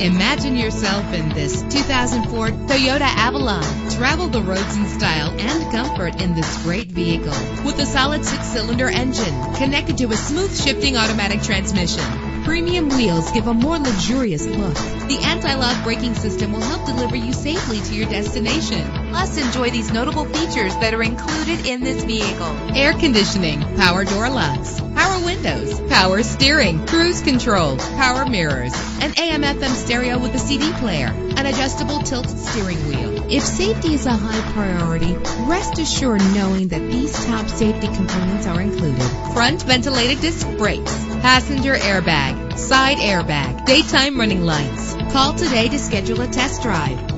Imagine yourself in this 2004 Toyota Avalon. Travel the roads in style and comfort in this great vehicle. With a solid six-cylinder engine connected to a smooth shifting automatic transmission. Premium wheels give a more luxurious look. The anti-lock braking system will help deliver you safely to your destination. Plus, enjoy these notable features that are included in this vehicle. Air conditioning, power door locks, power windows, power steering, cruise control, power mirrors, an AM FM stereo with a CD player, an adjustable tilt steering wheel. If safety is a high priority, rest assured knowing that these top safety components are included. Front ventilated disc brakes, passenger airbag, side airbag, daytime running lights. Call today to schedule a test drive.